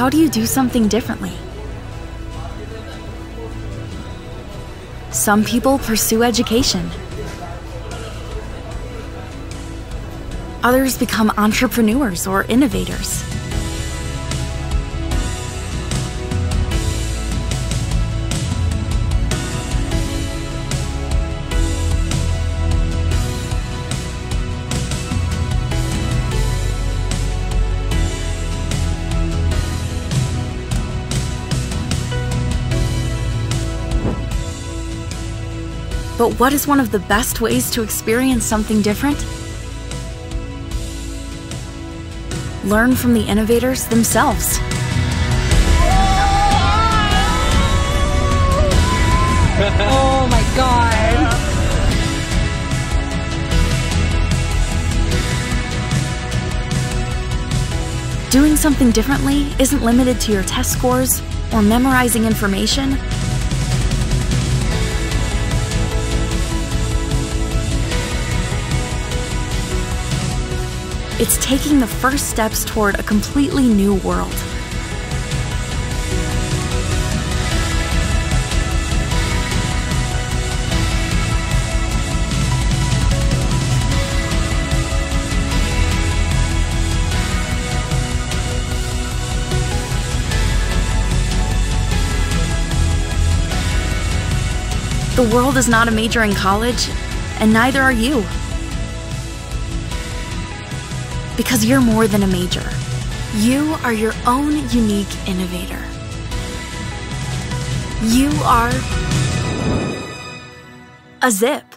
how do you do something differently? Some people pursue education. Others become entrepreneurs or innovators. But what is one of the best ways to experience something different? Learn from the innovators themselves. oh my god. Doing something differently isn't limited to your test scores or memorizing information. It's taking the first steps toward a completely new world. The world is not a major in college, and neither are you. Because you're more than a major. You are your own unique innovator. You are a zip.